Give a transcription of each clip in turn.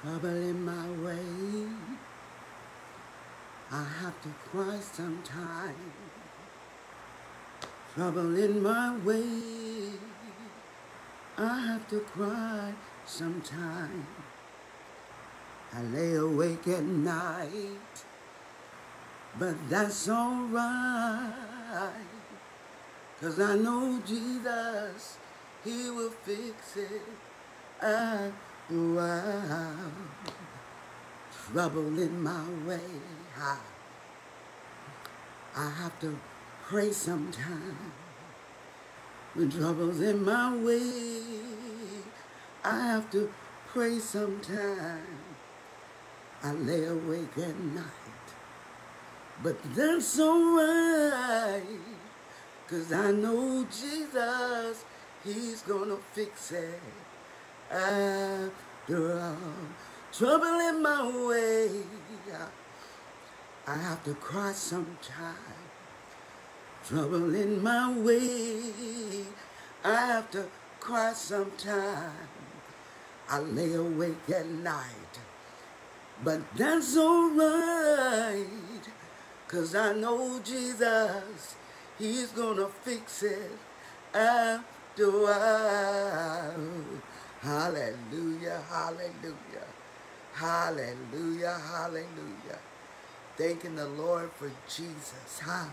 Trouble in my way. I have to cry sometime. Trouble in my way. I have to cry sometime. I lay awake at night, but that's alright. Cause I know Jesus, He will fix it after a ah, while. Trouble in my way, I, I have to pray sometimes. When trouble's in my way, I have to pray sometimes. I lay awake at night, but that's alright. Cause I know Jesus, He's gonna fix it after all. Trouble in my way, I have to cry sometime. Trouble in my way, I have to cry sometime. I lay awake at night, but that's alright. Cause I know Jesus, He's gonna fix it after a while. Hallelujah, hallelujah, hallelujah, hallelujah. Thanking the Lord for Jesus, huh?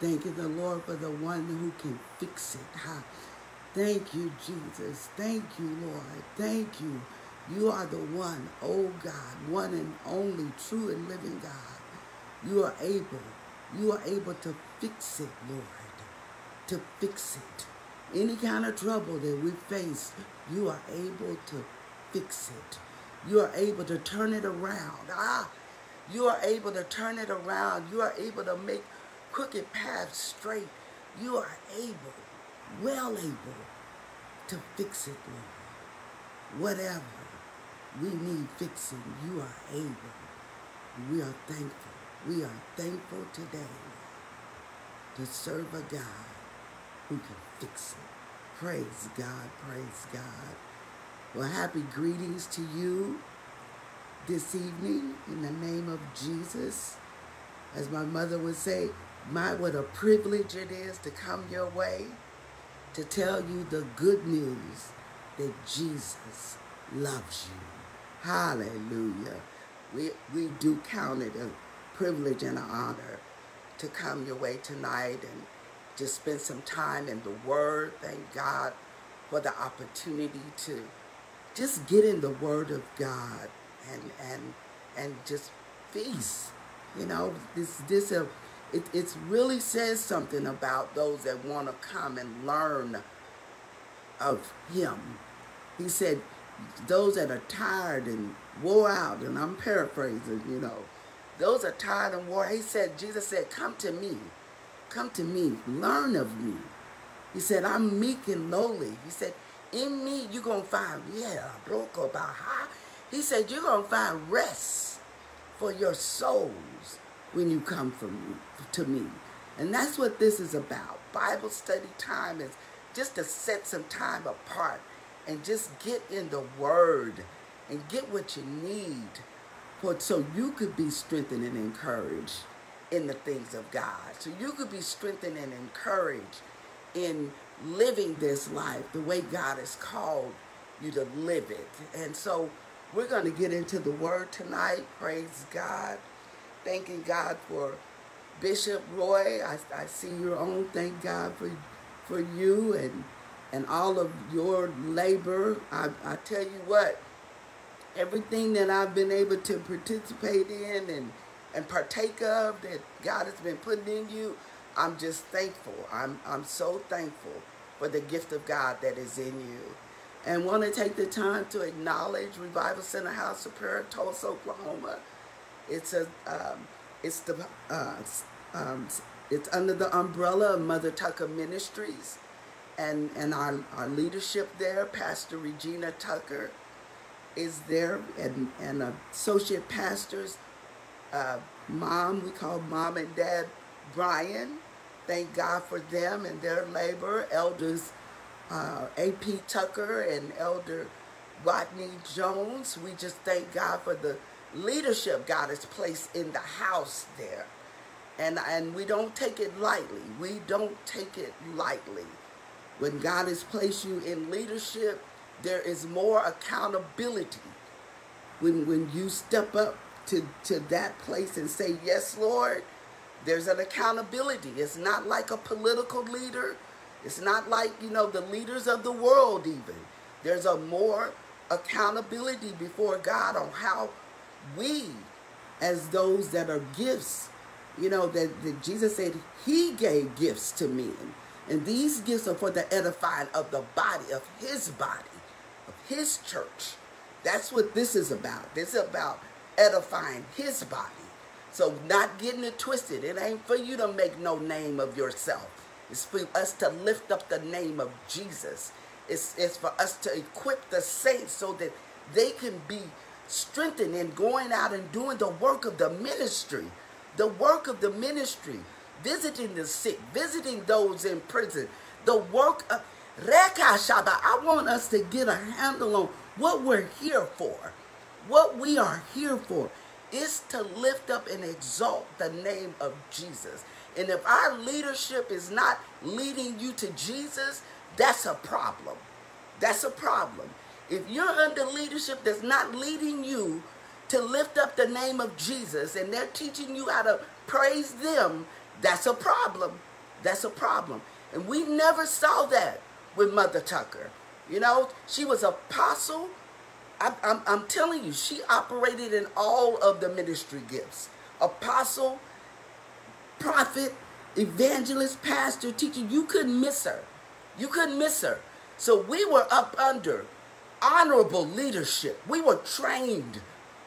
Thanking the Lord for the one who can fix it, huh? Thank you, Jesus. Thank you, Lord. Thank you. You are the one, oh God, one and only true and living God. You are able you are able to fix it, Lord. To fix it. Any kind of trouble that we face, you are able to fix it. You are able to turn it around. Ah, you are able to turn it around. You are able to make crooked paths straight. You are able, well able, to fix it. Whatever we need fixing, you are able. We are thankful. We are thankful today to serve a God who can fix it. Praise God, praise God. Well, happy greetings to you this evening in the name of Jesus. As my mother would say, my what a privilege it is to come your way to tell you the good news that Jesus loves you. Hallelujah. We, we do count it a privilege and an honor to come your way tonight and just spend some time in the Word. Thank God for the opportunity to just get in the Word of God and and and just feast. You know, this this uh, it it really says something about those that want to come and learn of Him. He said, those that are tired and wore out, and I'm paraphrasing, you know those are tired and worn. He said, Jesus said, come to me. Come to me. Learn of me. He said, I'm meek and lowly. He said, in me you're going to find, yeah, broke how. He said, you're going to find rest for your souls when you come from me, to me. And that's what this is about. Bible study time is just to set some time apart and just get in the Word and get what you need for, so you could be strengthened and encouraged in the things of God. So you could be strengthened and encouraged in living this life the way God has called you to live it. And so we're going to get into the word tonight. Praise God. Thanking God for Bishop Roy. I, I see your own. Thank God for for you and and all of your labor. I, I tell you what, everything that I've been able to participate in and, and partake of that God has been putting in you, I'm just thankful. I'm, I'm so thankful for the gift of God that is in you. And want to take the time to acknowledge Revival Center House of Prayer, Tulsa, Oklahoma. It's a, um, it's the, uh, um, it's under the umbrella of Mother Tucker Ministries, and and our our leadership there, Pastor Regina Tucker, is there and, and associate pastors, uh, mom, we call mom and dad Brian. Thank God for them and their labor. Elders uh, A.P. Tucker and Elder Rodney Jones. We just thank God for the leadership God has placed in the house there. And, and we don't take it lightly. We don't take it lightly. When God has placed you in leadership, there is more accountability. When, when you step up to, to that place and say, yes, Lord, there's an accountability. It's not like a political leader. It's not like, you know, the leaders of the world even. There's a more accountability before God on how we, as those that are gifts, you know, that, that Jesus said he gave gifts to men. And these gifts are for the edifying of the body, of his body, of his church. That's what this is about. This is about edifying his body. So not getting it twisted. It ain't for you to make no name of yourself. It's for us to lift up the name of Jesus. It's, it's for us to equip the saints so that they can be strengthened in going out and doing the work of the ministry. The work of the ministry. Visiting the sick. Visiting those in prison. The work of... I want us to get a handle on what we're here for. What we are here for is to lift up and exalt the name of Jesus. And if our leadership is not leading you to Jesus, that's a problem. That's a problem. If you're under leadership that's not leading you to lift up the name of Jesus and they're teaching you how to praise them, that's a problem. That's a problem. And we never saw that with Mother Tucker. You know, she was apostle. I'm, I'm telling you, she operated in all of the ministry gifts. Apostle, prophet, evangelist, pastor, teacher. You couldn't miss her. You couldn't miss her. So we were up under honorable leadership. We were trained.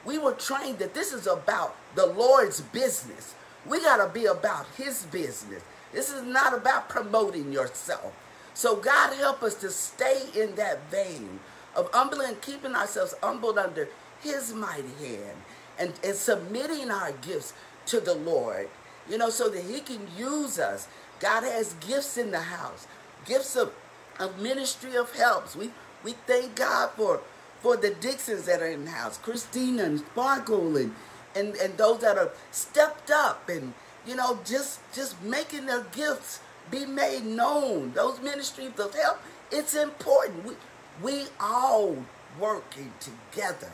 We were trained that this is about the Lord's business. We got to be about his business. This is not about promoting yourself. So God help us to stay in that vein of humbling, keeping ourselves humbled under his mighty hand and, and submitting our gifts to the Lord, you know, so that he can use us. God has gifts in the house, gifts of, of ministry of helps. We we thank God for for the Dixons that are in the house, Christina and Sparkle and, and, and those that are stepped up and, you know, just just making their gifts be made known. Those ministries of help, it's important. We, we all working together.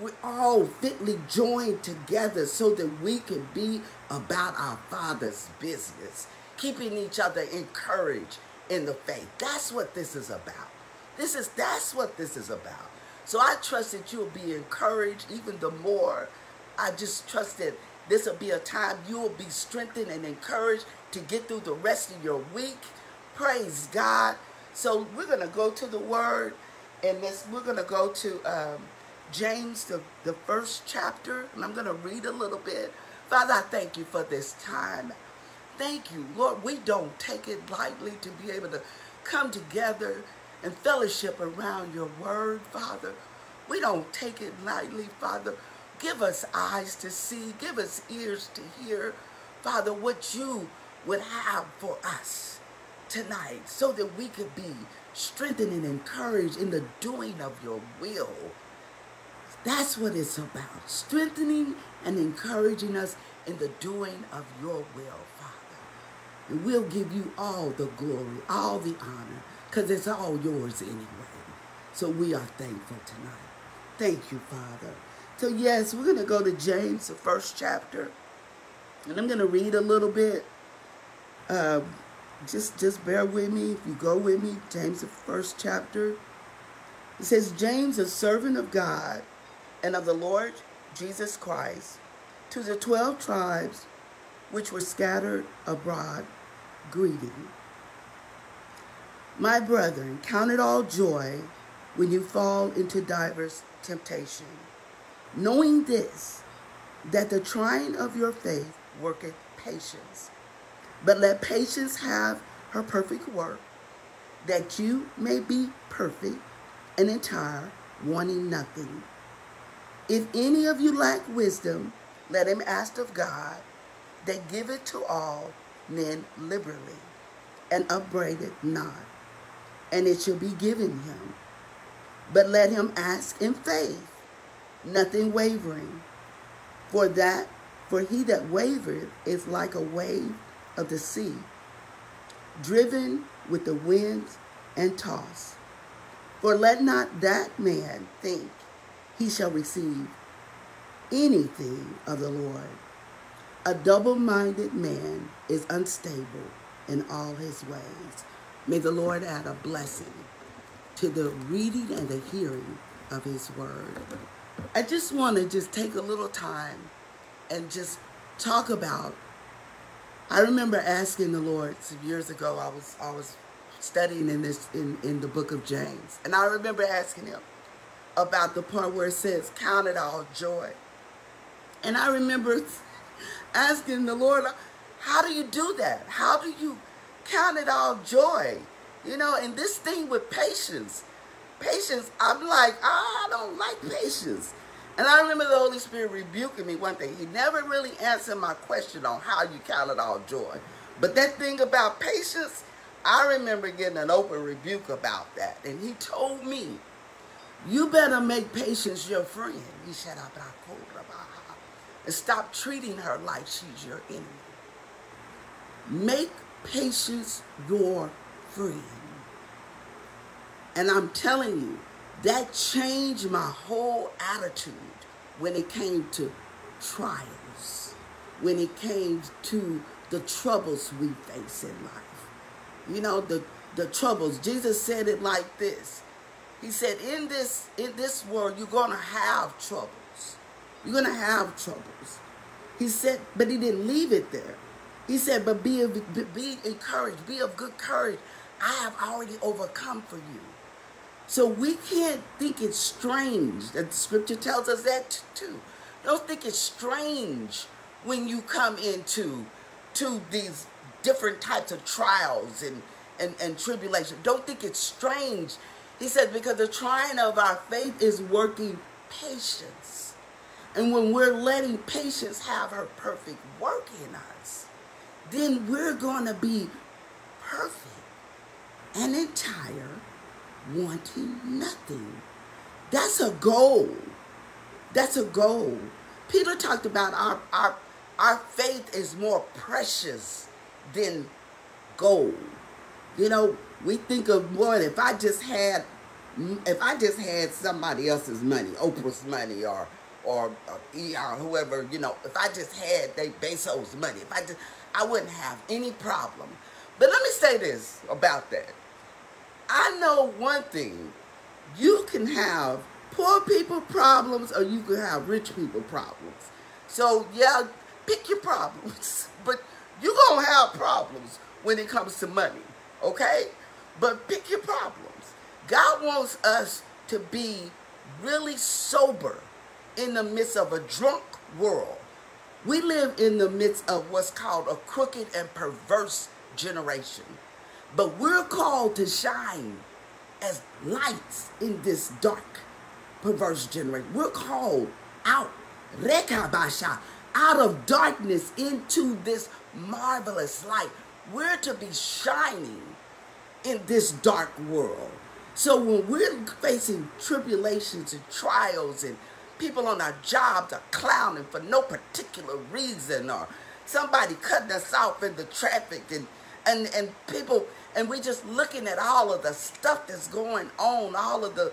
We all fitly joined together so that we can be about our Father's business, keeping each other encouraged in the faith. That's what this is about. This is that's what this is about. So I trust that you'll be encouraged even the more. I just trust that this will be a time you will be strengthened and encouraged to get through the rest of your week. Praise God. So we're going to go to the word and this we're going to go to um, James, the, the first chapter, and I'm going to read a little bit. Father, I thank you for this time. Thank you, Lord. We don't take it lightly to be able to come together and fellowship around your word, Father. We don't take it lightly, Father. Give us eyes to see, give us ears to hear, Father, what you would have for us tonight so that we could be strengthened and encouraged in the doing of your will. That's what it's about. Strengthening and encouraging us in the doing of your will, Father. And we'll give you all the glory, all the honor, because it's all yours anyway. So we are thankful tonight. Thank you, Father. So yes, we're going to go to James, the first chapter. And I'm going to read a little bit. Um, just, just bear with me. If you go with me, James, the first chapter. It says, James, a servant of God and of the Lord Jesus Christ, to the twelve tribes which were scattered abroad, greeting. My brethren, count it all joy when you fall into divers temptation, knowing this, that the trying of your faith worketh patience. But let patience have her perfect work, that you may be perfect and entire, wanting nothing. If any of you lack wisdom, let him ask of God, that giveth to all men liberally, and upbraideth not and it shall be given him. but let him ask in faith, nothing wavering. For that, for he that wavereth is like a wave of the sea, driven with the winds and tossed. For let not that man think he shall receive anything of the Lord. A double minded man is unstable in all his ways. May the Lord add a blessing to the reading and the hearing of his word. I just want to just take a little time and just talk about I remember asking the Lord some years ago I was I was studying in this in, in the book of James. And I remember asking him about the part where it says, Count it all joy. And I remember asking the Lord, How do you do that? How do you count it all joy? You know, and this thing with patience. Patience, I'm like, I don't like patience. And I remember the Holy Spirit rebuking me one thing. He never really answered my question on how you count it all joy. But that thing about patience, I remember getting an open rebuke about that. And he told me, you better make patience your friend. He said, and stop treating her like she's your enemy. Make patience your friend. And I'm telling you, that changed my whole attitude when it came to trials, when it came to the troubles we face in life you know, the, the troubles. Jesus said it like this. He said, in this, in this world, you're going to have troubles. You're going to have troubles. He said, but he didn't leave it there. He said, but be, be encouraged, be of good courage. I have already overcome for you. So we can't think it's strange. That the scripture tells us that too. Don't think it's strange when you come into to these different types of trials and, and, and tribulation. Don't think it's strange. He says, because the trying of our faith is working patience. And when we're letting patience have her perfect work in us, then we're going to be perfect and entire, wanting nothing. That's a goal. That's a goal. Peter talked about our, our, our faith is more precious than gold. You know, we think of what if I just had, if I just had somebody else's money, Oprah's money, or or, or ER, whoever, you know, if I just had they Bezos' money, if I just, I wouldn't have any problem. But let me say this about that. I know one thing. You can have poor people problems or you can have rich people problems. So yeah, pick your problems. But you're going to have problems when it comes to money, okay? But pick your problems. God wants us to be really sober in the midst of a drunk world. We live in the midst of what's called a crooked and perverse generation. But we're called to shine as lights in this dark, perverse generation. We're called out, rekabasha, out of darkness into this marvelous light. We're to be shining in this dark world. So when we're facing tribulations and trials and people on our jobs are clowning for no particular reason or somebody cutting us off in the traffic and and and people and we're just looking at all of the stuff that's going on all of the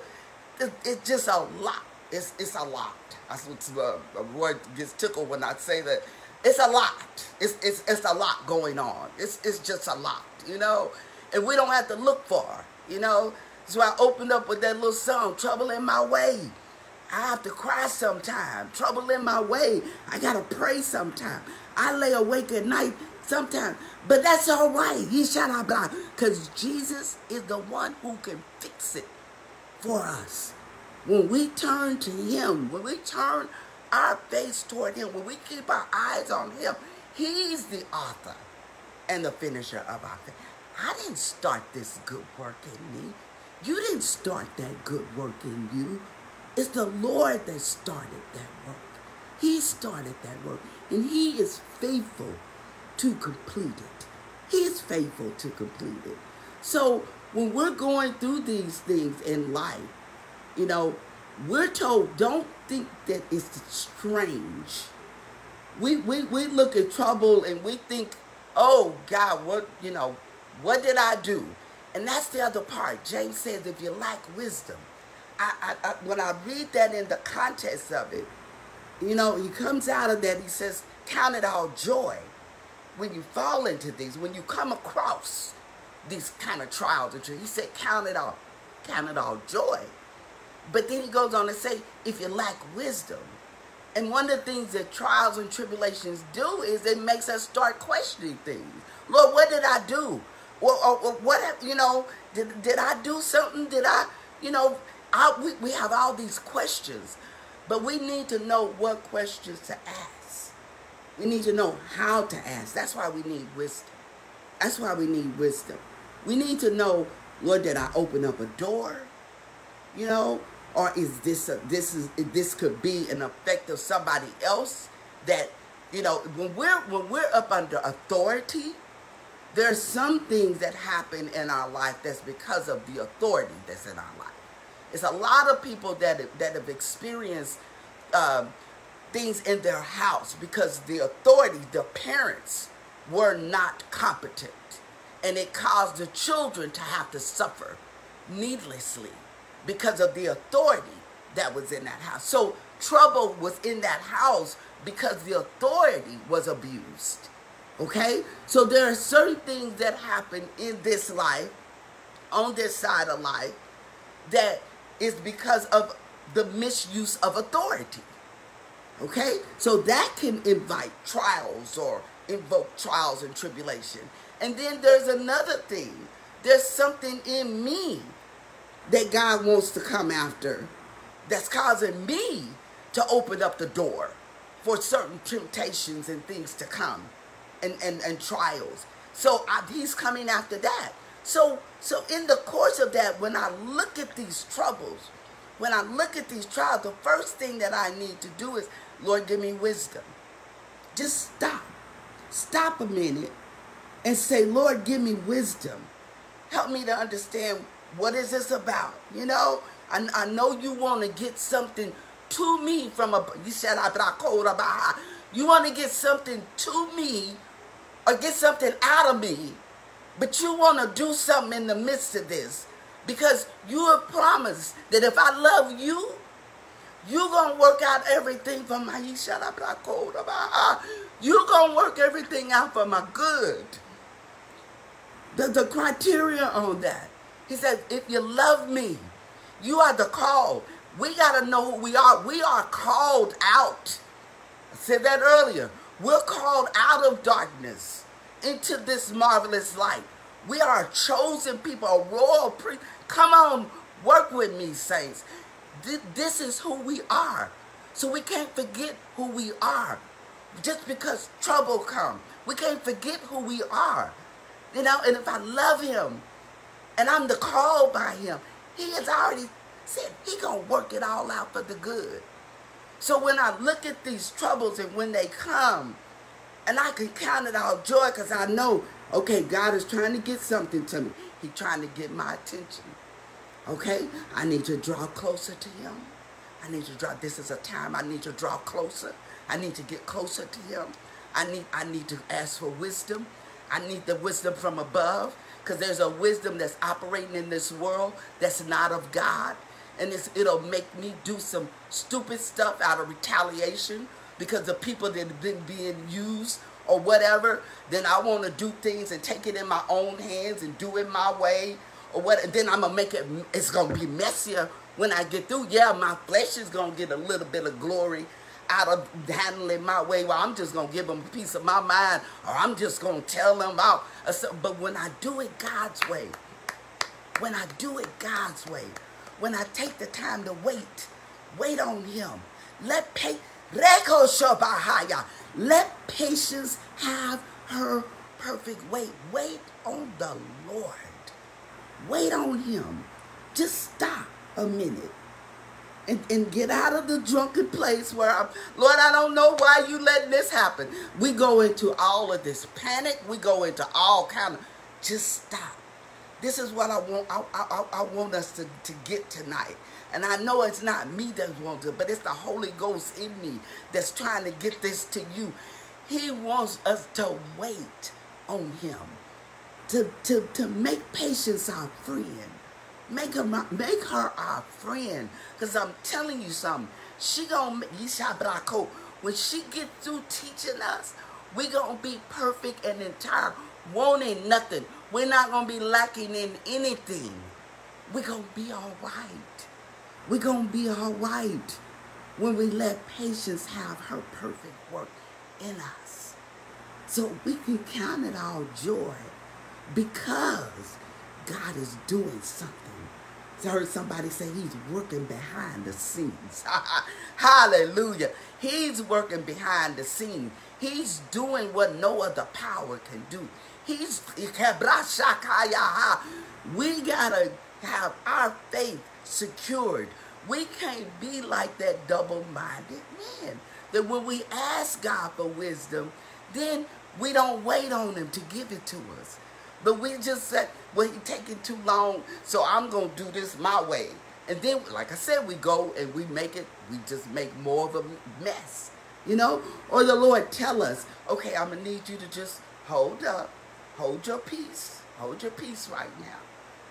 it, it's just a lot it's it's a lot that's what uh, word gets tickled when i say that it's a lot. It's, it's, it's a lot going on. It's, it's just a lot, you know? And we don't have to look far, you know? So I opened up with that little song, Trouble in My Way. I have to cry sometime. Trouble in my way. I got to pray sometime. I lay awake at night sometime. But that's all right. He shall not die. Because Jesus is the one who can fix it for us. When we turn to him, when we turn our face toward him, when we keep our eyes on him, he's the author and the finisher of our faith. I didn't start this good work in me. You didn't start that good work in you. It's the Lord that started that work. He started that work, and He is faithful to complete it. He's faithful to complete it. So when we're going through these things in life, You know, we're told don't think that it's strange. We, we, we look at trouble and we think, oh God, what, you know, what did I do? And that's the other part. James says, if you lack wisdom, I, I, I, when I read that in the context of it, you know, he comes out of that, he says, count it all joy when you fall into these, when you come across these kind of trials. And tribulations, he said, count it all, count it all joy. But then he goes on to say, if you lack wisdom, and one of the things that trials and tribulations do is it makes us start questioning things. Lord, what did I do? Well, or, or what, you know, did, did I do something? Did I, you know, I, we, we have all these questions, but we need to know what questions to ask. We need to know how to ask. That's why we need wisdom. That's why we need wisdom. We need to know, Lord, did I open up a door? You know, or is this a, this is this could be an effect of somebody else that you know when we're when we're up under authority there's some things that happen in our life that's because of the authority that's in our life it's a lot of people that that have experienced um, things in their house because the authority the parents were not competent and it caused the children to have to suffer needlessly because of the authority that was in that house. So trouble was in that house because the authority was abused. Okay? So there are certain things that happen in this life, on this side of life, that is because of the misuse of authority. Okay? So that can invite trials or invoke trials and tribulation. And then there's another thing. There's something in me that God wants to come after that's causing me to open up the door for certain temptations and things to come and, and, and trials. So I, he's coming after that. So, so in the course of that, when I look at these troubles, when I look at these trials, the first thing that I need to do is, Lord, give me wisdom. Just stop. Stop a minute and say, Lord, give me wisdom. Help me to understand what is this about? You know, I, I know you want to get something to me from a, you said, you want to get something to me or get something out of me, but you want to do something in the midst of this because you have promised that if I love you, you're going to work out everything for my, you're going to work everything out for my good. The, the criteria on that he says, if you love me, you are the call. We got to know who we are. We are called out. I said that earlier. We're called out of darkness into this marvelous light. We are a chosen people, a royal priest. Come on, work with me, saints. This is who we are. So we can't forget who we are. Just because trouble comes, we can't forget who we are. You know, and if I love him, and I'm the called by him. He has already said he gonna work it all out for the good. So when I look at these troubles and when they come, and I can count it all joy because I know, okay, God is trying to get something to me. He's trying to get my attention. Okay? I need to draw closer to him. I need to draw, this is a time I need to draw closer. I need to get closer to him. I need, I need to ask for wisdom. I need the wisdom from above because there's a wisdom that's operating in this world that's not of God. And it'll make me do some stupid stuff out of retaliation because the people that have been being used or whatever, then I want to do things and take it in my own hands and do it my way or what. And then I'm to make it, it's to be messier when I get through. Yeah, my flesh is to get a little bit of glory out of handling my way. Well, I'm just to give them a piece of my mind or I'm just to tell them out. Uh, but when I do it God's way, when I do it God's way, when I take the time to wait, wait on him. Let pay, let patience have her perfect wait. Wait on the Lord. Wait on him. Just stop a minute and, and get out of the drunken place where I'm, Lord, I don't know why you letting this happen. We go into all of this panic. We go into all kind of, just stop. This is what I want, I, I, I want us to, to get tonight. And I know it's not me that wants it, but it's the Holy Ghost in me that's trying to get this to you. He wants us to wait on him, to, to, to make patience our friend. Make her, make her our friend. Because I'm telling you something. She gonna, make, when she get through teaching us, we gonna be perfect and entire, wanting nothing. We're not gonna be lacking in anything. We're gonna be all right. We're gonna be all right when we let patience have her perfect work in us. So we can count it all joy because God is doing something. I heard somebody say he's working behind the scenes. Hallelujah. He's working behind the scene. He's doing what no other power can do. He's we gotta have our faith secured. We can't be like that double-minded man. That when we ask God for wisdom, then we don't wait on him to give it to us. But we just said, well, he's taking too long, so I'm going to do this my way. And then, like I said, we go and we make it, we just make more of a mess, you know? Or the Lord tell us, okay, I'm going to need you to just hold up, hold your peace, hold your peace right now,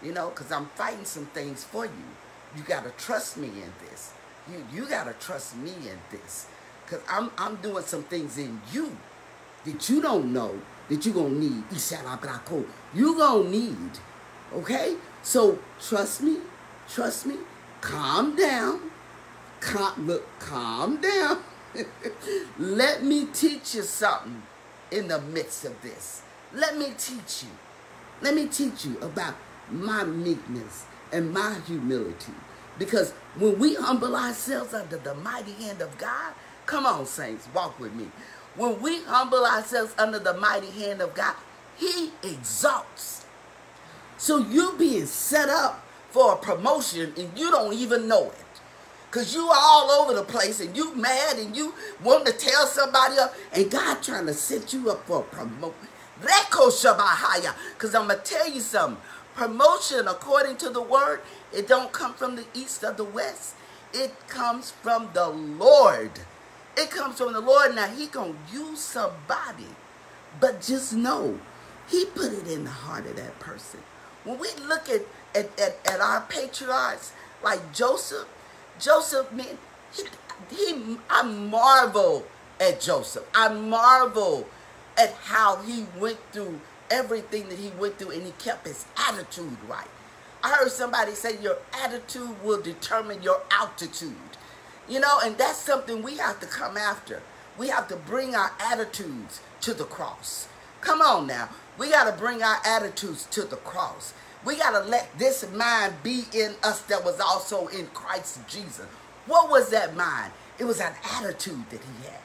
you know, because I'm fighting some things for you. You got to trust me in this. You, you got to trust me in this because I'm, I'm doing some things in you that you don't know that you're going to need. You're going to need. Okay? So trust me. Trust me. Calm down. Calm, look, calm down. Let me teach you something in the midst of this. Let me teach you. Let me teach you about my meekness and my humility. Because when we humble ourselves under the mighty hand of God, come on, saints, walk with me. When we humble ourselves under the mighty hand of God, He exalts. So you being set up for a promotion and you don't even know it. Because you are all over the place and you mad and you want to tell somebody else and God trying to set you up for a promotion. Because I'm going to tell you something. Promotion, according to the word, it don't come from the east or the west. It comes from the Lord. It comes from the Lord. Now, he going to use somebody. But just know, he put it in the heart of that person. When we look at, at, at, at our patriarchs, like Joseph, Joseph, man, he, he, I marvel at Joseph. I marvel at how he went through everything that he went through and he kept his attitude right. I heard somebody say your attitude will determine your altitude. You know, and that's something we have to come after. We have to bring our attitudes to the cross. Come on now. We got to bring our attitudes to the cross. We got to let this mind be in us that was also in Christ Jesus. What was that mind? It was an attitude that he had.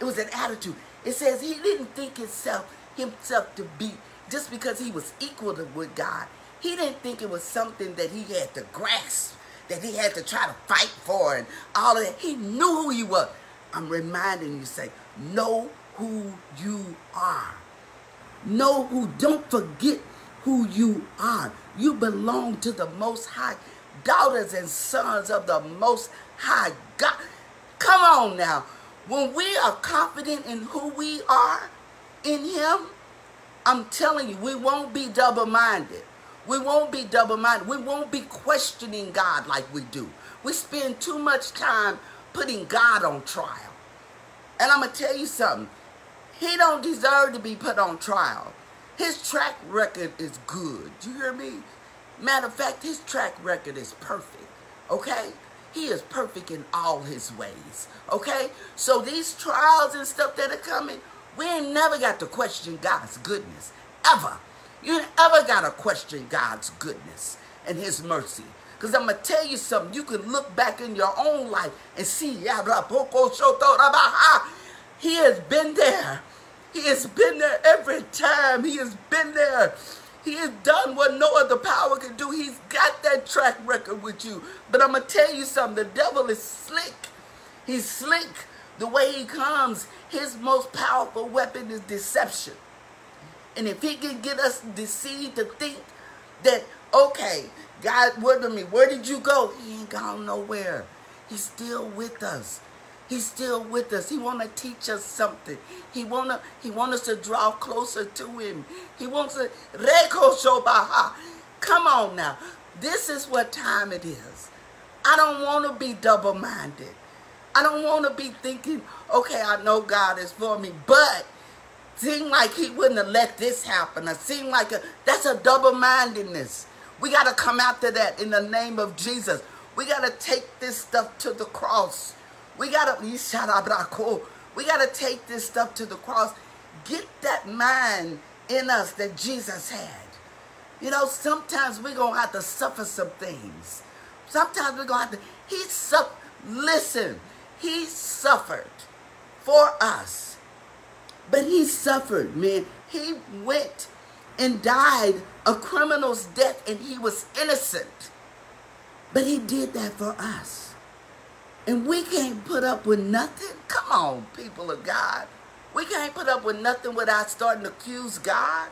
It was an attitude. It says he didn't think himself himself to be just because he was equal to with God. He didn't think it was something that he had to grasp that he had to try to fight for and all of that. He knew who he was. I'm reminding you, say, know who you are. Know who, don't forget who you are. You belong to the Most High, daughters and sons of the Most High God. Come on now. When we are confident in who we are in Him, I'm telling you, we won't be double minded. We won't be double minded. We won't be questioning God like we do. We spend too much time putting God on trial. And I'm going to tell you something. He don't deserve to be put on trial. His track record is good. Do you hear me? Matter of fact, his track record is perfect. Okay? He is perfect in all his ways. Okay? So these trials and stuff that are coming, we ain't never got to question God's goodness. Ever. You ever got to question God's goodness and his mercy. Because I'm going to tell you something. You can look back in your own life and see. He has been there. He has been there every time. He has been there. He has done what no other power can do. He's got that track record with you. But I'm going to tell you something. The devil is slick. He's slick. The way he comes, his most powerful weapon is deception. And if he can get us deceived to think That, okay, God, do me? Where did you go? He ain't gone nowhere. He's still with us. He's still with us. He want to teach us something. He want to he want us to draw closer to him. He wants to reko shobaha. Come on now. This is what time it is. I don't want to be double-minded. I don't want to be thinking, okay, I know God is for me, but seem like he wouldn't have let this happen. It seem like a, that's a double-mindedness. We got to come after that in the name of Jesus. We got to take this stuff to the cross. We got to, we got to take this stuff to the cross. Get that mind in us that Jesus had. You know, sometimes we're going to have to suffer some things. Sometimes we're going to have to, he suffered, listen, he suffered for us. But he suffered, man. He went and died a criminal's death and he was innocent. But he did that for us. And we can't put up with nothing. Come on, people of God. We can't put up with nothing without starting to accuse God.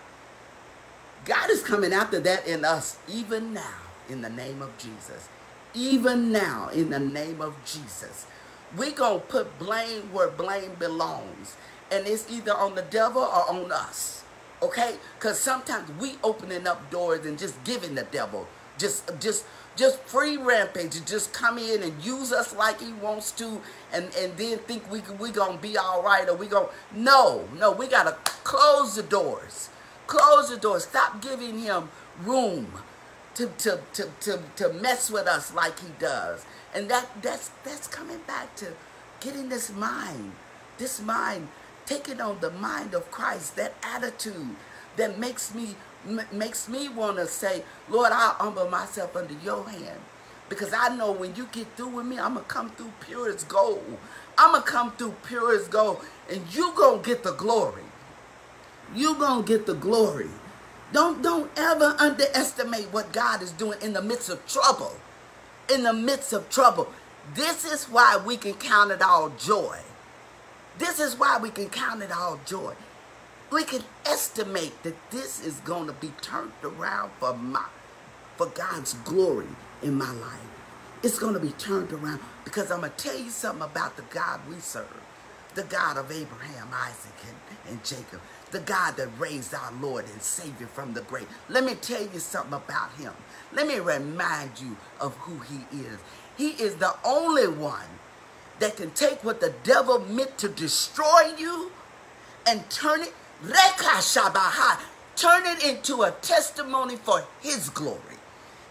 God is coming after that in us, even now, in the name of Jesus. Even now, in the name of Jesus. We're going to put blame where blame belongs. And it's either on the devil or on us. Okay? Because sometimes we opening up doors and just giving the devil just just just free rampage and just come in and use us like he wants to and and then think we we gonna be all right or we gonna no no we gotta close the doors close the doors stop giving him room to to to to, to mess with us like he does and that that's that's coming back to getting this mind this mind taking on the mind of Christ, that attitude that makes me makes me want to say, Lord, I'll humble myself under your hand. Because I know when you get through with me, I'm going to come through pure as gold. I'm going to come through pure as gold. And you going to get the glory. you going to get the glory. Don't, don't ever underestimate what God is doing in the midst of trouble. In the midst of trouble. This is why we can count it all joy. This is why we can count it all joy. We can estimate that this is going to be turned around for my for God's glory in my life. It's going to be turned around because I'm going to tell you something about the God we serve. The God of Abraham, Isaac, and, and Jacob. The God that raised our Lord and Savior from the grave. Let me tell you something about him. Let me remind you of who he is. He is the only one that can take what the devil meant to destroy you and turn it, turn it into a testimony for his glory.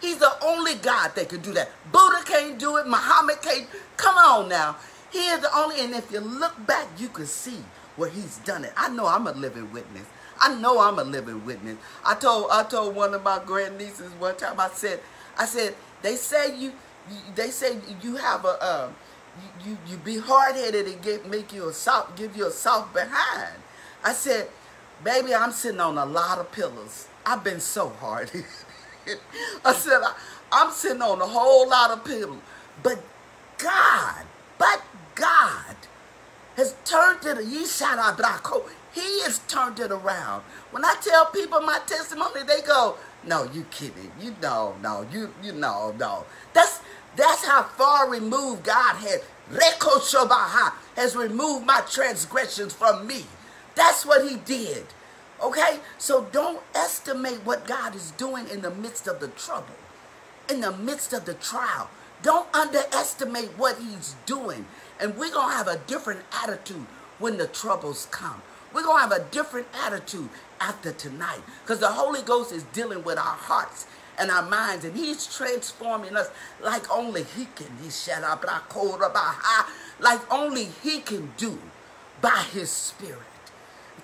He's the only God that can do that. Buddha can't do it. Muhammad can't. Come on now. He is the only, and if you look back, you can see where he's done it. I know I'm a living witness. I know I'm a living witness. I told I told one of my grandnieces one time. I said, I said they say you, they say you have a. Uh, you, you, be hard-headed and get, make you a soft, give you a soft behind. I said, baby, I'm sitting on a lot of pillows. I've been so hard. I said, I, I'm sitting on a whole lot of pillows. But God, but God has turned it, he has turned it around. When I tell people my testimony, they go, no, you kidding. You know, no, you, you know, no. That's, that's how far removed God had. has removed my transgressions from me. That's what he did. Okay? So don't estimate what God is doing in the midst of the trouble, in the midst of the trial. Don't underestimate what he's doing. And we're going to have a different attitude when the troubles come. We're going to have a different attitude after tonight because the Holy Ghost is dealing with our hearts and our minds, and He's transforming us like only He can. He like only He can do by His Spirit.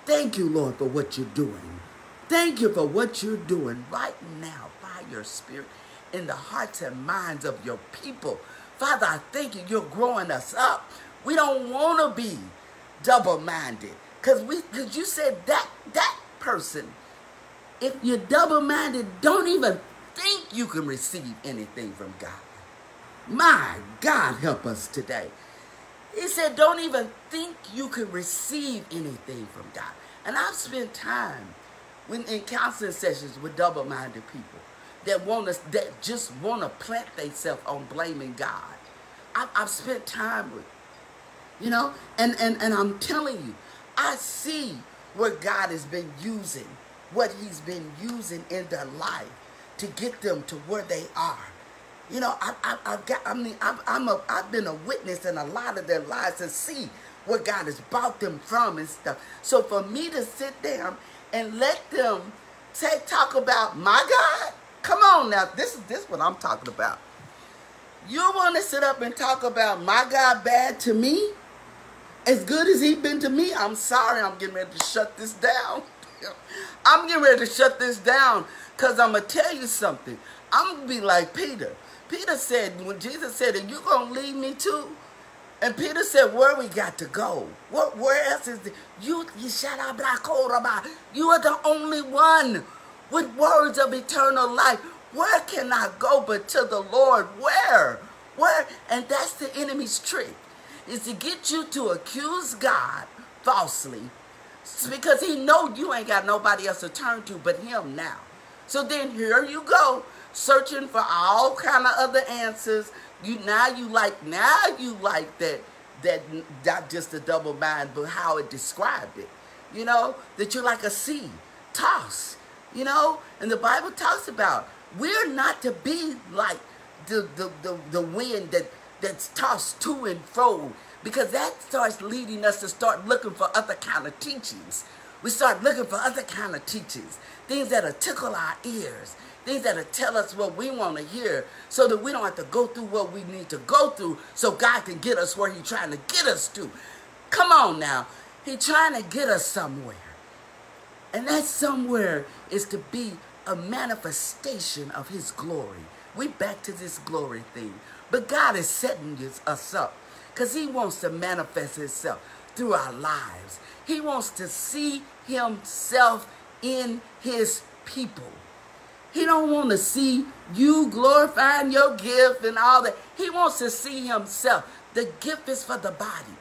Thank you, Lord, for what you're doing. Thank you for what you're doing right now by your Spirit in the hearts and minds of your people. Father, I thank you. You're growing us up. We don't want to be double-minded because we because you said that that person if you're double-minded don't even think you can receive anything from God. My God, help us today. He said, don't even think you can receive anything from God. And I've spent time when, in counseling sessions with double-minded people. that want us that just want to plant themselves on blaming God. I, I've spent time with, you know, and, and, and I'm telling you, I see what God has been using, what he's been using in their life to get them to where they are. You know, I, I, I've got, I mean, I've, I'm a, I've been a witness in a lot of their lives to see where God has brought them from and stuff. So for me to sit down and let them take talk about my God, come on now, this is this is what I'm talking about. You want to sit up and talk about my God bad to me? As good as he been to me, I'm sorry, I'm getting ready to shut this down. I'm getting ready to shut this down because I'm going to tell you something. I'm going to be like Peter. Peter said, when Jesus said, are you going to leave me too? And Peter said, where we got to go? What, where else is the, you, you shut up, you are the only one with words of eternal life. Where can I go but to the Lord? Where? Where? And that's the enemy's trick, is to get you to accuse God falsely because he know you ain't got nobody else to turn to but him now. So then here you go, searching for all kind of other answers. You now you like now you like that that not just a double mind, but how it described it. You know that you're like a sea tossed. You know, and the Bible talks about we're not to be like the, the, the, the wind that, that's tossed to and fro because that starts leading us to start looking for other kind of teachings. We start looking for other kind of teachings, things that'll tickle our ears, things that'll tell us what we want to hear so that we don't have to go through what we need to go through so God can get us where he's trying to get us to. Come on now. He's trying to get us somewhere. And that somewhere is to be a manifestation of his glory. We back to this glory thing. But God is setting us up because he wants to manifest himself through our lives. He wants to see himself in his people. He don't want to see you glorifying your gift and all that. He wants to see himself. The gift is for the body.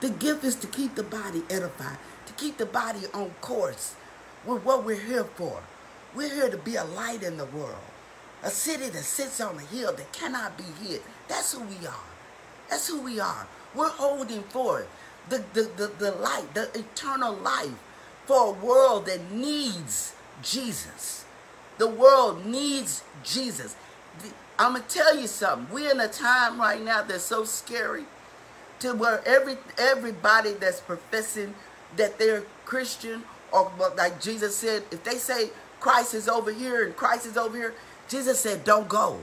The gift is to keep the body edified, to keep the body on course with what we're here for. We're here to be a light in the world. A city that sits on a hill that cannot be hid. That's who we are. That's who we are. We're holding forth the, the, the, the light, the eternal life for a world that needs Jesus. The world needs Jesus. I'm going to tell you something. We're in a time right now that's so scary to where every everybody that's professing that they're Christian or like Jesus said, if they say Christ is over here and Christ is over here. Jesus said, don't go.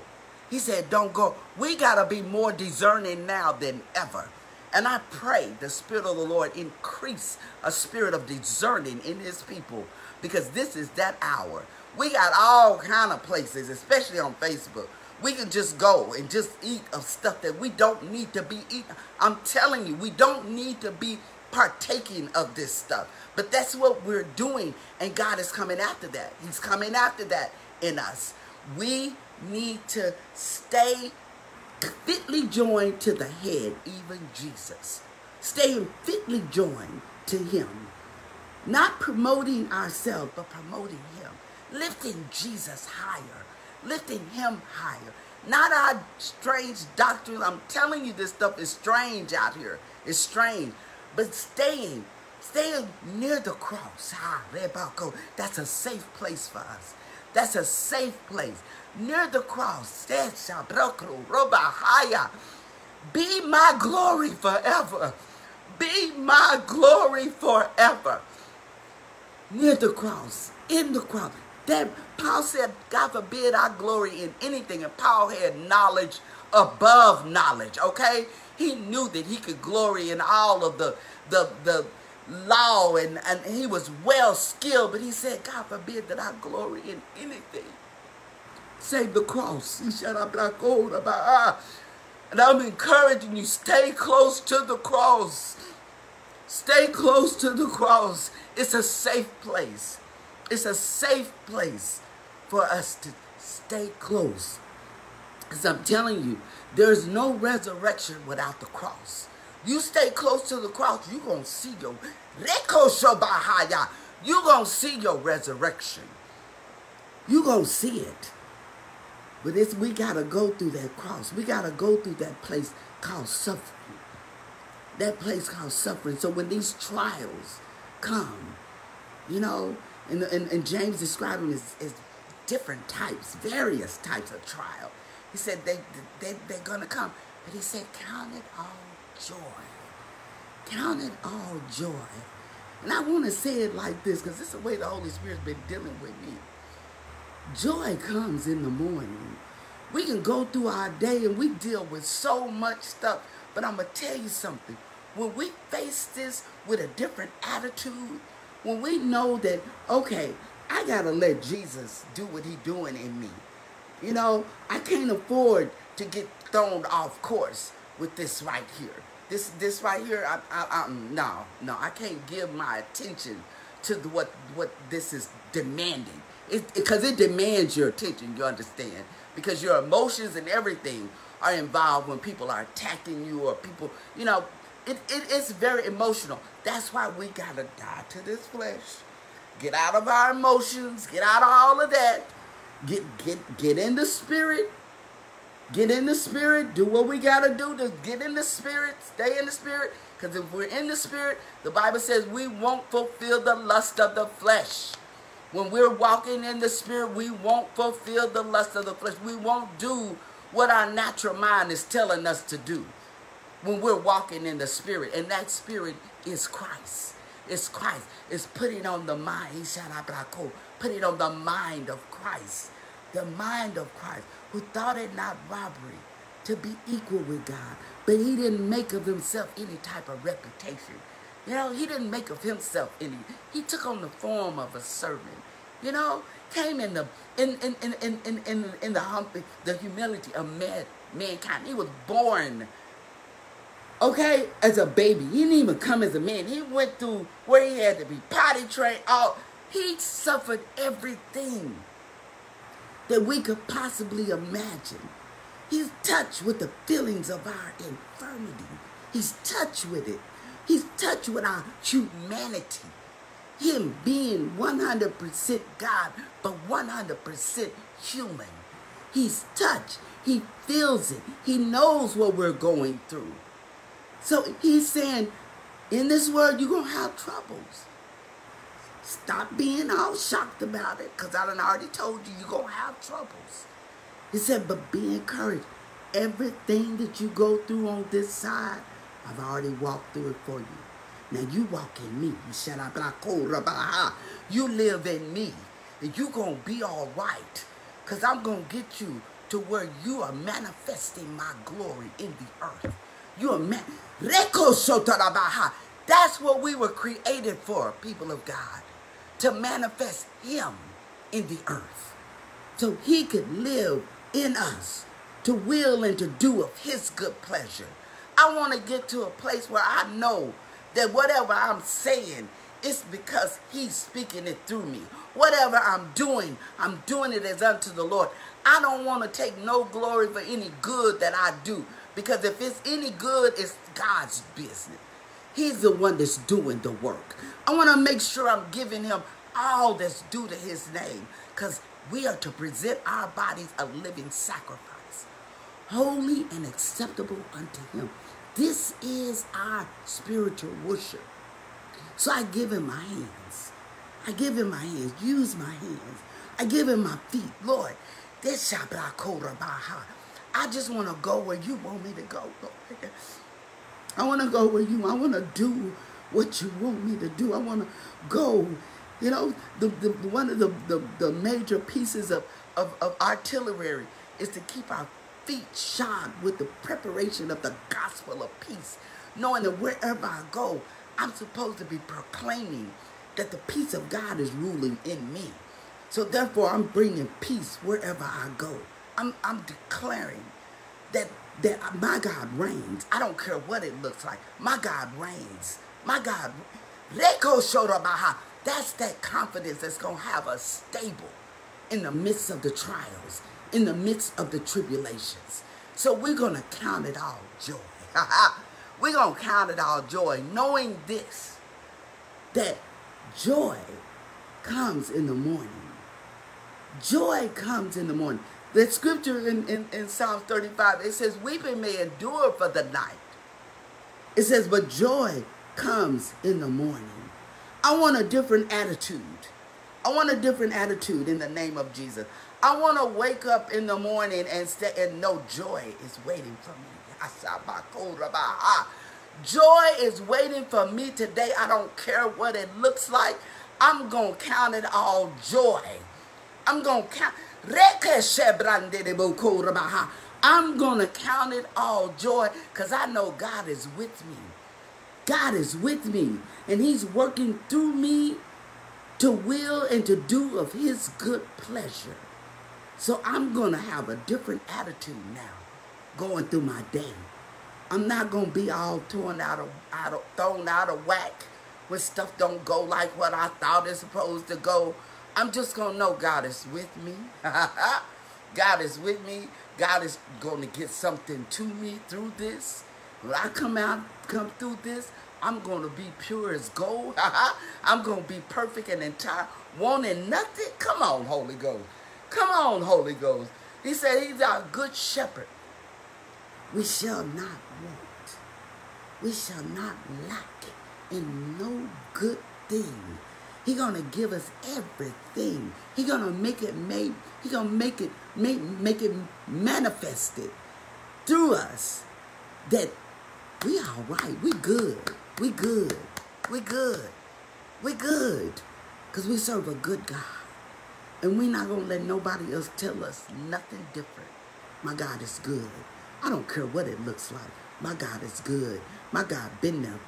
He said, don't go. We got to be more discerning now than ever. And I pray the Spirit of the Lord increase a spirit of discerning in his people because this is that hour. We got all kind of places, especially on Facebook. We can just go and just eat of stuff that we don't need to be eating. I'm telling you, we don't need to be partaking of this stuff. But that's what we're doing, and God is coming after that. He's coming after that in us. We need to stay fitly joined to the head, even Jesus. Staying fitly joined to Him. Not promoting ourselves, but promoting Him. Lifting Jesus higher. Lifting Him higher. Not our strange doctrine. I'm telling you, this stuff is strange out here. It's strange. But staying, staying near the cross, ah, that's a safe place for us. That's a safe place. Near the cross, be my glory forever. Be my glory forever. Near the cross, in the cross. Then Paul said, God forbid our glory in anything. And Paul had knowledge above knowledge, okay? He knew that he could glory in all of the the the law and, and he was well skilled, but he said, God forbid that I glory in anything. Save the cross. And I'm encouraging you, stay close to the cross. Stay close to the cross. It's a safe place. It's a safe place for us to stay close. Because I'm telling you, there's no resurrection without the cross. You stay close to the cross, you're going to see your you're going to see your resurrection. you going to see it. But it's, we got to go through that cross. We got to go through that place called suffering. That place called suffering. So when these trials come, you know, and, and, and James described them as, as different types, various types of trial. He said they, they, they're going to come. But he said, count it all joy. Count it all joy. And I want to say it like this because this is the way the Holy Spirit's been dealing with me. Joy comes in the morning. We can go through our day and we deal with so much stuff. But I'm going to tell you something. When we face this with a different attitude, when we know that, okay, I got to let Jesus do what he doing in me. You know, I can't afford to get thrown off course with this right here. This this right here, I, I, I, mm, no, no, I can't give my attention to what what this is demanding. Because it, it, it demands your attention, you understand? Because your emotions and everything are involved when people are attacking you or people, you know, it, it, it's very emotional. That's why we got to die to this flesh. Get out of our emotions. Get out of all of that. Get, get, get in the spirit Get in the spirit. Do what we got to do to get in the spirit. Stay in the spirit. Because if we're in the spirit, the Bible says we won't fulfill the lust of the flesh. When we're walking in the spirit, we won't fulfill the lust of the flesh. We won't do what our natural mind is telling us to do when we're walking in the spirit. And that spirit is Christ. It's Christ. It's putting on the mind. "Abracoe, putting on the mind of Christ. The mind of Christ who thought it not robbery to be equal with God, but he didn't make of himself any type of reputation. You know, he didn't make of himself any. He took on the form of a servant. You know, came in the in in in in in, in, in the hum, the humility of man, mankind. He was born. Okay, as a baby, he didn't even come as a man. He went through where he had to be potty trained. All he suffered everything that we could possibly imagine. He's touched with the feelings of our infirmity. He's touched with it. He's touched with our humanity. Him being 100% God, but 100% human. He's touched. He feels it. He knows what we're going through. So he's saying, in this world, you're going to have troubles. Stop being all shocked about it because I done already told you you're going to have troubles. He said, but be encouraged. Everything that you go through on this side, I've already walked through it for you. Now you walk in me. You live in me. And you're going to be all right. Because I'm going to get you to where you are manifesting my glory in the earth. You are man. That's what we were created for, people of God to manifest him in the earth. So he could live in us to will and to do of his good pleasure. I want to get to a place where I know that whatever I'm saying it's because he's speaking it through me. Whatever I'm doing, I'm doing it as unto the Lord. I don't want to take no glory for any good that I do because if it's any good, it's God's business. He's the one that's doing the work. I want to make sure I'm giving him all that's due to his name because we are to present our bodies a living sacrifice, holy and acceptable unto him. This is our spiritual worship. So I give him my hands. I give him my hands. Use my hands. I give him my feet. Lord, this Baha. I just want to go where you want me to go, Lord. I want to go where you I want to do what you want me to do. I want to go. You know, the, the one of the, the, the major pieces of, of, of artillery is to keep our feet shod with the preparation of the gospel of peace, knowing that wherever I go, I'm supposed to be proclaiming that the peace of God is ruling in me. So therefore, I'm bringing peace wherever I go. I'm, I'm declaring that that my God reigns. I don't care what it looks like. My God reigns. My God. That's that confidence that's going to have us stable in the midst of the trials, in the midst of the tribulations. So we're going to count it all joy. we're going to count it all joy, knowing this, that joy comes in the morning. Joy comes in the morning. The scripture in, in, in Psalm 35, it says, Weeping may endure for the night. It says, But joy comes in the morning. I want a different attitude. I want a different attitude in the name of Jesus. I want to wake up in the morning and, say, and no joy is waiting for me. Ah, ah, ah. Joy is waiting for me today. I don't care what it looks like. I'm going to count it all joy. I'm going to count. I'm going to count it all joy because I know God is with me. God is with me and he's working through me to will and to do of his good pleasure. So I'm going to have a different attitude now going through my day. I'm not going to be all torn out of, out of, thrown out of whack when stuff don't go like what I thought it's supposed to go. I'm just going to know God is with me. God is with me. God is going to get something to me through this. When I come out, come through this, I'm going to be pure as gold. I'm going to be perfect and entire, wanting nothing. Come on, Holy Ghost. Come on, Holy Ghost. He said he's our good shepherd. We shall not want. We shall not lack in no good thing. He gonna give us everything. He gonna make it made. He gonna make it make make it manifested through us that we all right. We good. We good. We good. We good. Because we serve a good God. And we're not going to let nobody else tell us nothing different. My God is good. I don't care what it looks like. My God is good. My God been there.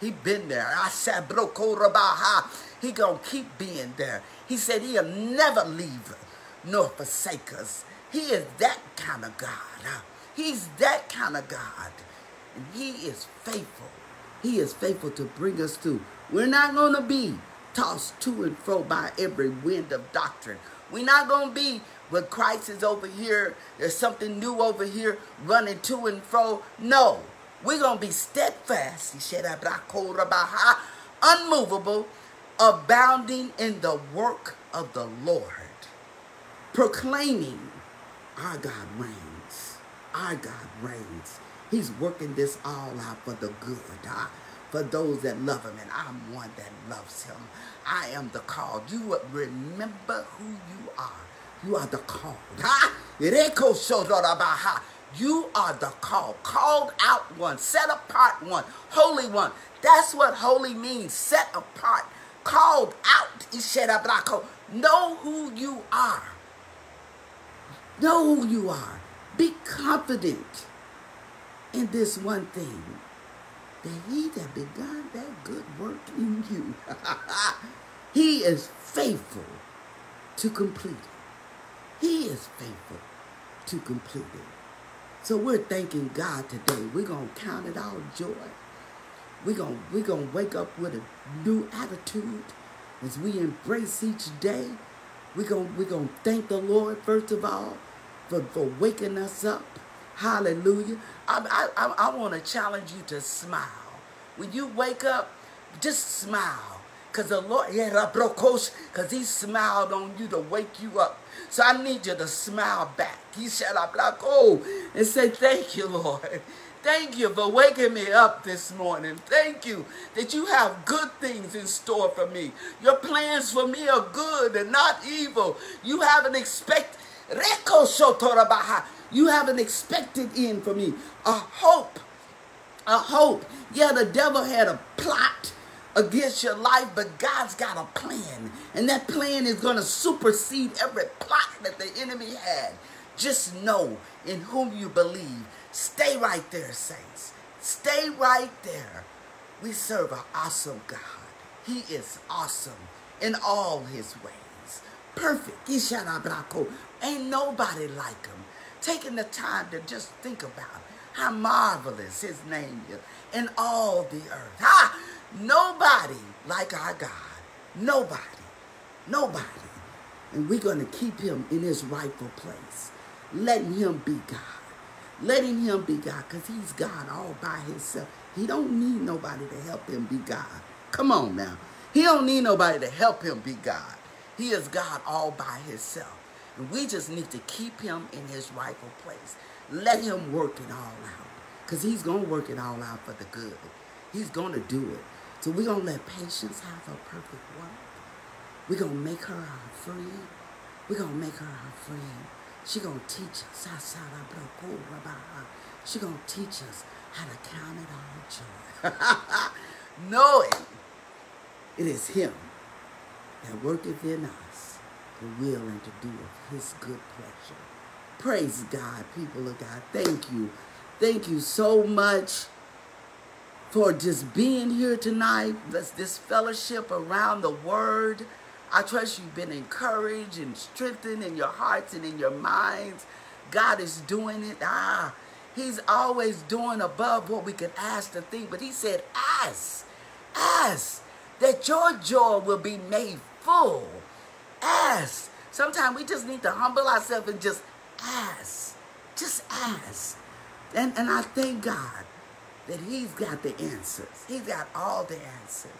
He been there. Ah, I said, He gonna keep being there. He said he'll never leave nor forsake us. He is that kind of God. He's that kind of God. And he is faithful. He is faithful to bring us through. We're not going to be tossed to and fro by every wind of doctrine. We're not going to be when Christ is over here, there's something new over here running to and fro. No, we're going to be steadfast, he said. unmovable, abounding in the work of the Lord, proclaiming our God reigns. Our God reigns. He's working this all out for the good? For those that love him, and I'm one that loves him. I am the called. You remember who you are. You are the called. Huh? You are the called, called out one, set apart one, holy one. That's what holy means, set apart, called out. Know who you are. Know who you are. Be confident in this one thing that he that begun that good work in you, he is faithful to complete it. He is faithful to complete it. So we're thanking God today. We're going to count it all joy. We're going we're gonna wake up with a new attitude as we embrace each day. We're going we're gonna thank the Lord, first of all, for, for waking us up Hallelujah. I, I, I want to challenge you to smile. When you wake up, just smile. Because the Lord, yeah, because he smiled on you to wake you up. So I need you to smile back. He said, oh, and say, thank you, Lord. Thank you for waking me up this morning. Thank you that you have good things in store for me. Your plans for me are good and not evil. You have an expect. You have an expected end for me, a hope, a hope. Yeah, the devil had a plot against your life, but God's got a plan. And that plan is going to supersede every plot that the enemy had. Just know in whom you believe. Stay right there, saints. Stay right there. We serve an awesome God. He is awesome in all his ways. Perfect. Ain't nobody like him taking the time to just think about how marvelous his name is in all the earth. Ha! Nobody like our God. Nobody. Nobody. And we're going to keep him in his rightful place. Letting him be God. Letting him be God because he's God all by himself. He don't need nobody to help him be God. Come on now. He don't need nobody to help him be God. He is God all by himself. And we just need to keep him in his rightful place. Let him work it all out. Because he's going to work it all out for the good. He's going to do it. So we're going to let patience have her perfect work. We're going to make her our friend. We're going to make her our friend. She's going to teach us. She's going to teach us how to count it all joy. Knowing it is him that worketh in us the will and to do of his good pleasure. Praise God, people of God. Thank you. Thank you so much for just being here tonight. This, this fellowship around the word. I trust you've been encouraged and strengthened in your hearts and in your minds. God is doing it. Ah, He's always doing above what we could ask to think. But He said, ask, ask that your joy will be made full. Ask. Sometimes we just need to humble ourselves and just ask. Just ask. And, and I thank God that He's got the answers. He's got all the answers.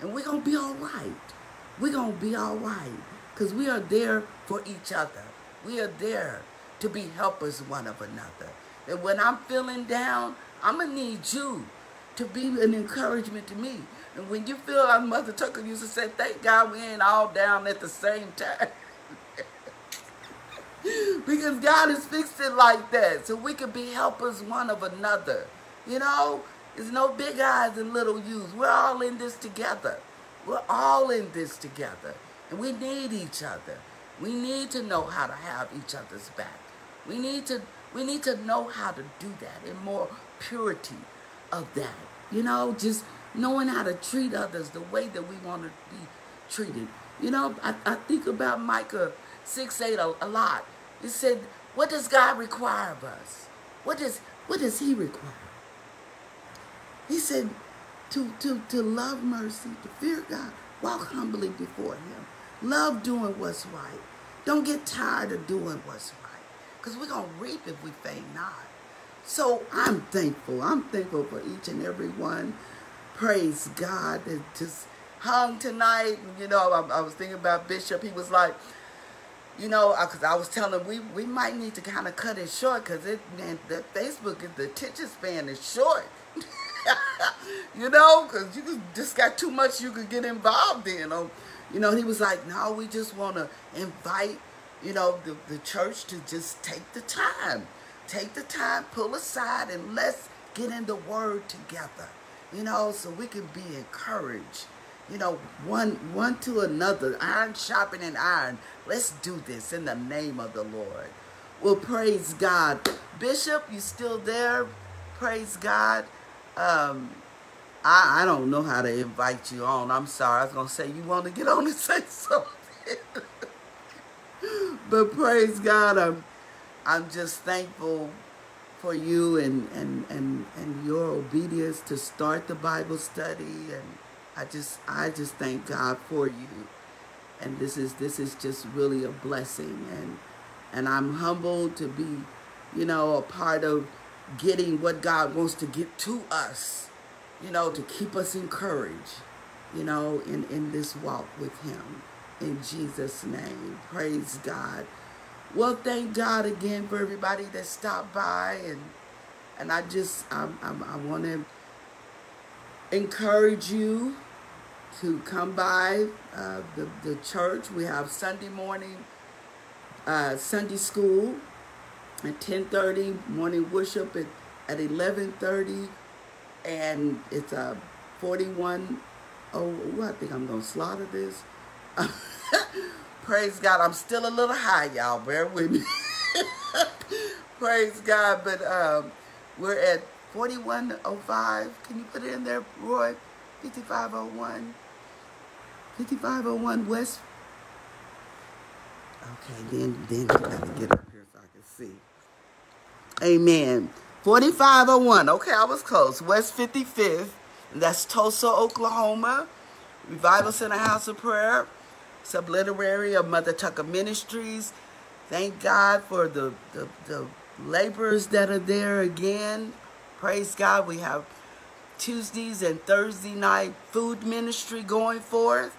And we're going to be all right. We're going to be all right. Because we are there for each other. We are there to be helpers one of another. And when I'm feeling down, I'm going to need you to be an encouragement to me. And when you feel like Mother Tucker used to say, thank God we ain't all down at the same time. because God has fixed it like that. So we can be helpers one of another. You know, there's no big eyes and little U's. We're all in this together. We're all in this together. And we need each other. We need to know how to have each other's back. We need to we need to know how to do that in more purity of that. You know, just knowing how to treat others the way that we want to be treated. You know, I, I think about Micah 6 8 a, a lot. It said, What does God require of us? What does what does He require? He said to, to, to love mercy, to fear God, walk humbly before Him. Love doing what's right. Don't get tired of doing what's right. Because we're going to reap if we faint not. So I'm thankful. I'm thankful for each and every one. Praise God that just hung tonight. You know, I, I was thinking about Bishop. He was like, you know, because I, I, was telling him we, we might need to kind of cut it short because it man, the Facebook, the attention span is short. you know, because you just got too much you could get involved in. Um, you know, he was like, no, we just want to invite, you know, the, the church to just take the time Take the time, pull aside, and let's get in the word together. You know, so we can be encouraged. You know, one one to another, iron sharpening iron. Let's do this in the name of the Lord. Well, praise God. Bishop, you still there? Praise God. Um, I, I don't know how to invite you on. I'm sorry. I was going to say you want to get on and say something. but praise God. I'm I'm just thankful for you and, and, and, and your obedience to start the Bible study. And I just, I just thank God for you. And this is, this is just really a blessing. And, and I'm humbled to be, you know, a part of getting what God wants to get to us, you know, to keep us encouraged, you know, in, in this walk with him. In Jesus' name, praise God. Well, thank God again for everybody that stopped by, and and I just I, I, I want to encourage you to come by uh, the the church. We have Sunday morning uh, Sunday school at ten thirty, morning worship at at eleven thirty, and it's a forty one. Oh, I think I'm gonna slaughter this. Praise God. I'm still a little high, y'all. Bear with me. Praise God. But um, we're at 4105. Can you put it in there, Roy? 5501. 5501 West. Okay, then, then you gotta get up here so I can see. Amen. 4501. Okay, I was close. West 55th. That's Tulsa, Oklahoma. Revival Center House of Prayer subliterary of Mother Tucker Ministries. Thank God for the, the, the laborers that are there again. Praise God. We have Tuesdays and Thursday night food ministry going forth.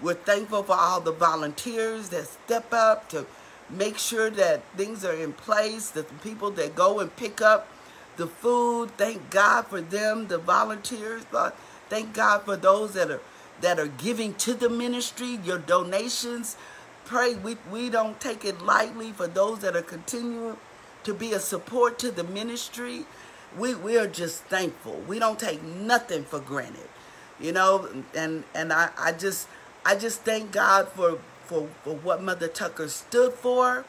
We're thankful for all the volunteers that step up to make sure that things are in place, that the people that go and pick up the food, thank God for them, the volunteers. But thank God for those that are that are giving to the ministry, your donations. Pray we, we don't take it lightly for those that are continuing to be a support to the ministry. We we are just thankful. We don't take nothing for granted. You know, and and I, I just I just thank God for, for, for what Mother Tucker stood for.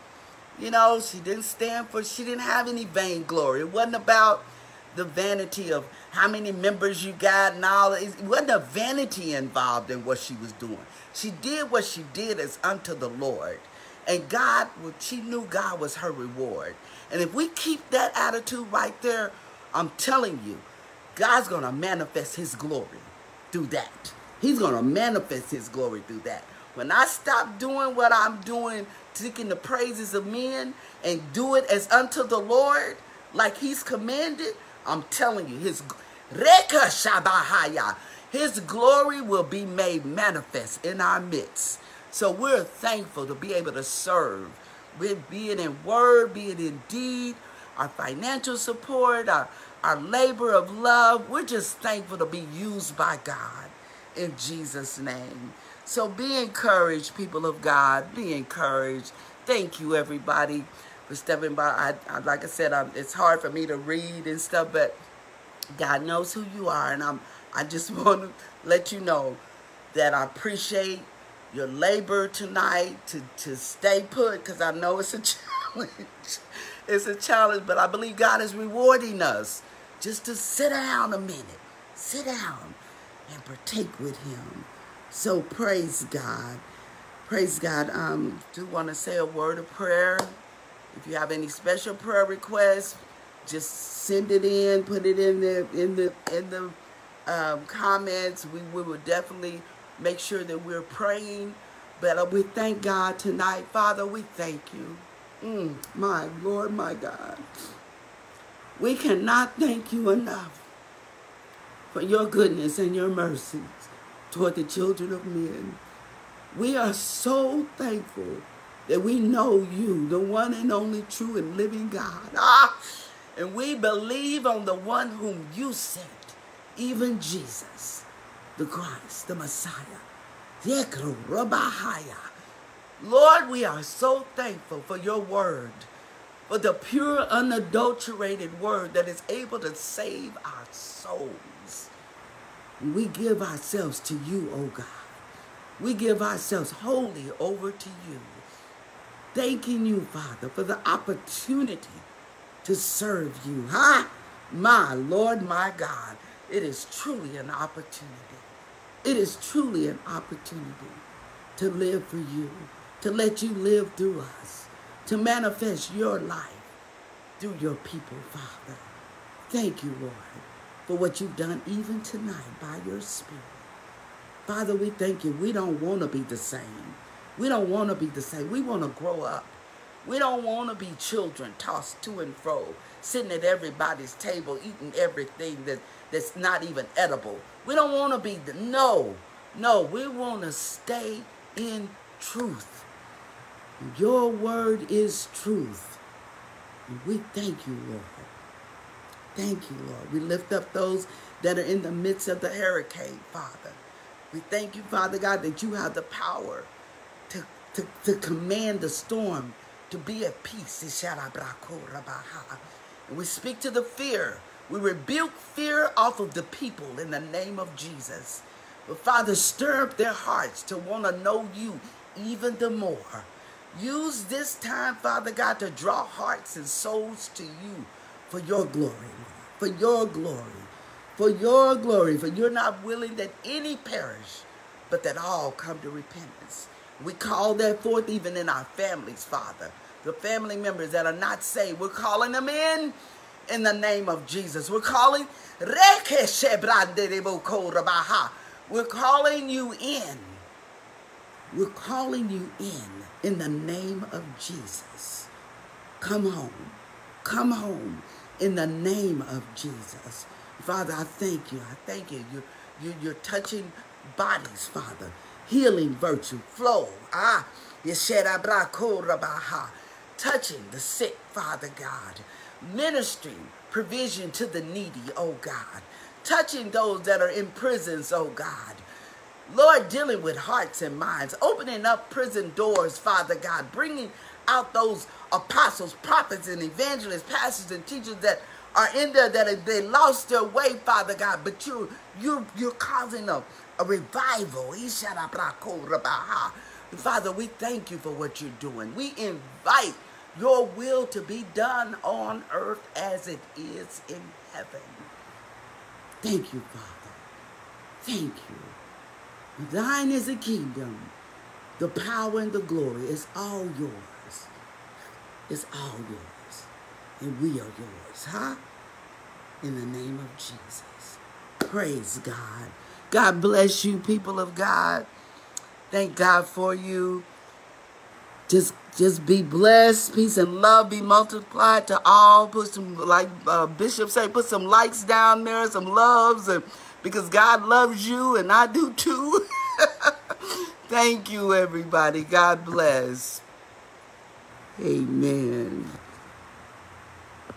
You know, she didn't stand for, she didn't have any vainglory. It wasn't about the vanity of how many members you got and all. It wasn't a vanity involved in what she was doing. She did what she did as unto the Lord. And God, she knew God was her reward. And if we keep that attitude right there, I'm telling you, God's going to manifest his glory through that. He's going to manifest his glory through that. When I stop doing what I'm doing, seeking the praises of men, and do it as unto the Lord, like he's commanded, I'm telling you, his Reka Shabahaya, his glory will be made manifest in our midst. So we're thankful to be able to serve, be it in word, be it in deed, our financial support, our, our labor of love. We're just thankful to be used by God in Jesus' name. So be encouraged, people of God. Be encouraged. Thank you, everybody, for stepping by. I, I like I said, I'm, it's hard for me to read and stuff, but God knows who you are, and I'm. I just want to let you know that I appreciate your labor tonight to to stay put because I know it's a challenge. it's a challenge, but I believe God is rewarding us just to sit down a minute. Sit down and partake with him. So praise God. Praise God. Um, do want to say a word of prayer. If you have any special prayer requests, just send it in, put it in the in the in the um, comments. We, we will definitely make sure that we're praying. But uh, we thank God tonight. Father, we thank you. Mm, my Lord, my God. We cannot thank you enough for your goodness and your mercies toward the children of men. We are so thankful that we know you, the one and only true and living God. Ah, and we believe on the one whom you sent, even Jesus, the Christ, the Messiah. Lord, we are so thankful for your word, for the pure, unadulterated word that is able to save our souls. We give ourselves to you, O oh God. We give ourselves wholly over to you. Thanking you, Father, for the opportunity to serve you. Ha! My Lord, my God. It is truly an opportunity. It is truly an opportunity to live for you, to let you live through us, to manifest your life through your people, Father. Thank you, Lord for what you've done even tonight by your Spirit. Father, we thank you. We don't want to be the same. We don't want to be the same. We want to grow up. We don't want to be children tossed to and fro, sitting at everybody's table, eating everything that, that's not even edible. We don't want to be no, no, we want to stay in truth. Your word is truth. And we thank you, Lord. Thank you, Lord. We lift up those that are in the midst of the hurricane, Father. We thank you, Father God, that you have the power to, to, to command the storm to be at peace. We speak to the fear. We rebuke fear off of the people in the name of Jesus. But Father, stir up their hearts to want to know you even the more. Use this time, Father God, to draw hearts and souls to you for your glory, for your glory, for your glory, for you're not willing that any perish, but that all come to repentance. We call that forth even in our families, Father. The family members that are not saved, we're calling them in in the name of Jesus. We're calling we're calling you in. We're calling you in in the name of Jesus. Come home. Come home in the name of Jesus. Father, I thank you. I thank you. You're, you're, you're touching bodies, Father. Healing virtue flow. Ah. Touching the sick, Father God. Ministering provision to the needy, oh God. Touching those that are in prisons, oh God. Lord, dealing with hearts and minds, opening up prison doors, Father God, bringing out those apostles, prophets, and evangelists, pastors, and teachers that are in there that they lost their way, Father God, but you, you, you're causing a, a revival. Father, we thank you for what you're doing. We invite your will to be done on earth as it is in heaven. Thank you, Father. Thank you. Thine is the kingdom, the power and the glory is all yours. It's all yours. And we are yours, huh? In the name of Jesus. Praise God. God bless you, people of God. Thank God for you. Just just be blessed. Peace and love be multiplied to all. Put some, like uh, Bishop say, put some likes down there, some loves, and because God loves you and I do too. Thank you, everybody. God bless. Amen.